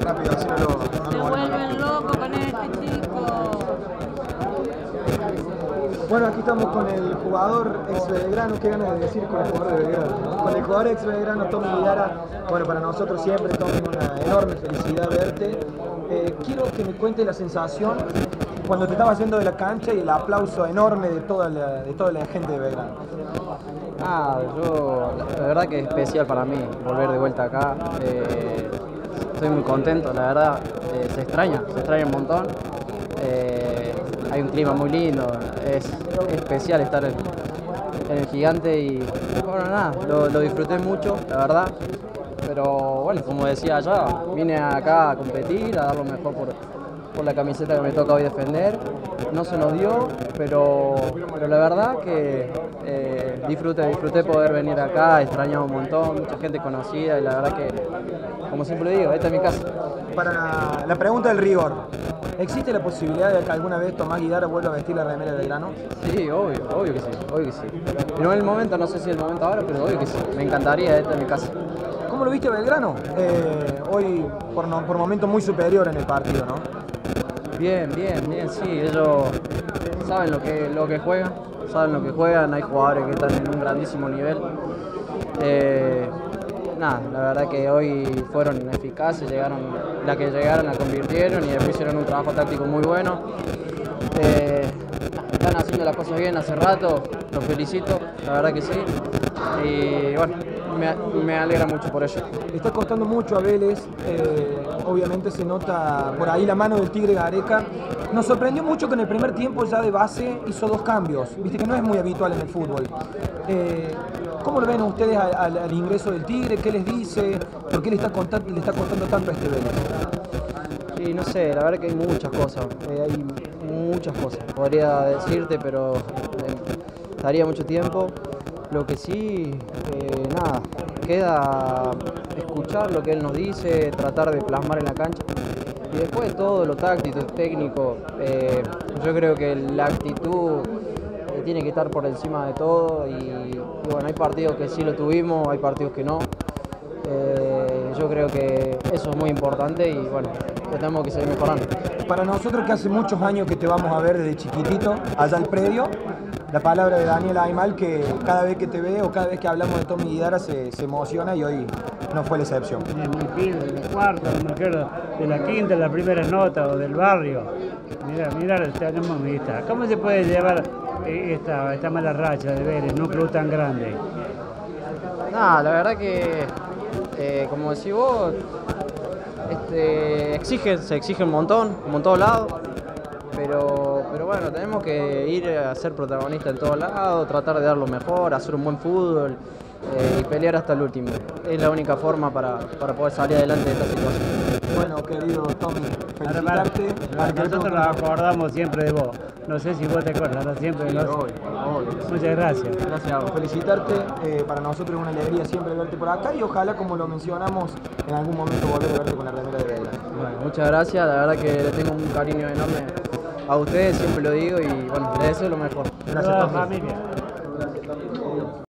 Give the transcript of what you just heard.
Rápido, así no lo, vuelven locos con este chico. Bueno, aquí estamos con el jugador ex Belgrano, qué ganas de decir con el jugador de Belgrano, ¿no? Con el jugador ex Belgrano, Tommy Vidara. Bueno, para nosotros siempre, Tommy, una enorme felicidad verte. Eh, quiero que me cuentes la sensación cuando te estabas yendo de la cancha y el aplauso enorme de toda la, de toda la gente de Belgrano. Ah, yo, la verdad que es especial para mí volver de vuelta acá. Eh, estoy muy contento, la verdad. eh, se extraña, se extraña un montón. Eh, hay un clima muy lindo, es, es especial estar en, el gigante y bueno, nada, lo, disfruté mucho, la verdad. Pero bueno, como decía allá, vine acá a competir, a dar lo mejor por, por la camiseta que me toca hoy defender. No se nos dio, pero, pero la verdad que eh, disfruté, disfruté poder venir acá, extrañaba un montón, mucha gente conocida y la verdad que, como siempre digo, esta es mi casa. Para la pregunta del rigor, ¿existe la posibilidad de que alguna vez Tomás Guidara vuelva a vestir la remera de Belgrano? Sí, obvio, obvio que sí, obvio que sí. Pero en el momento, no sé si es el momento ahora, pero obvio que sí. Me encantaría, esta es mi casa. ¿Cómo lo viste Belgrano? Eh, hoy por, no- por momentos muy superior en el partido, ¿no? Bien, bien, bien, sí, ellos saben lo que, lo que juegan, saben lo que juegan, hay jugadores que están en un grandísimo nivel. Eh, nada, la verdad que hoy fueron eficaces, llegaron, la que llegaron la convirtieron y después hicieron un trabajo táctico muy bueno. Eh, están haciendo las cosas bien hace rato, los felicito, la verdad que sí. Y bueno, me, me alegra mucho por ello. Está costando mucho a Vélez, eh, obviamente se nota por ahí la mano del Tigre Gareca. Nos sorprendió mucho que en el primer tiempo ya de base hizo dos cambios, viste que no es muy habitual en el fútbol. Eh, ¿Cómo lo ven ustedes al, al- al ingreso del Tigre? ¿Qué les dice? ¿Por qué le está, contando, le está costando tanto a este Vélez? Sí, no sé, la verdad que hay muchas cosas, eh, hay muchas cosas, podría decirte, pero eh, daría mucho tiempo. Lo que sí, eh, nada, queda escuchar lo que él nos dice, tratar de plasmar en la cancha. Y después todo lo táctico, técnico, eh, yo creo que la actitud eh, tiene que estar por encima de todo y, bueno, hay partidos que sí lo tuvimos, hay partidos que no. Yo creo que eso es muy importante y bueno, tenemos que seguir mejorando. Para nosotros que hace muchos años que te vamos a ver desde chiquitito, allá al predio, la palabra de Daniel Aymal que cada vez que te ve o cada vez que hablamos de Tommy Guidara se, se emociona y hoy no fue la excepción. de Monfil, de la cuarta, no me acuerdo, de la quinta, la primera nota o del barrio. Mira, mira, está como está. ¿Cómo se puede llevar eh, esta, esta mala racha de ver en un club tan grande? Nada, la verdad que, eh, como decís vos, este, exige, se exige un montón, como en todos lados. Pero, pero bueno, tenemos que ir a ser protagonistas en todos lados, tratar de dar lo mejor, hacer un buen fútbol eh, y pelear hasta el último. Es la única forma para, para poder salir adelante de esta situación. Bueno, querido Tommy, felicitarte. Nosotros nos acordamos siempre de vos. No sé si vos te acuerdas, ¿no? siempre de nos- Muchas gracias. Gracias a vos. felicitarte, eh, para nosotros es una alegría siempre verte por acá y ojalá, como lo mencionamos, en algún momento volver a verte con la remera de Belgrano. Bueno, muchas gracias, la verdad que le tengo un cariño enorme a ustedes, siempre lo digo y bueno, les deseo lo mejor. Gracias, familia.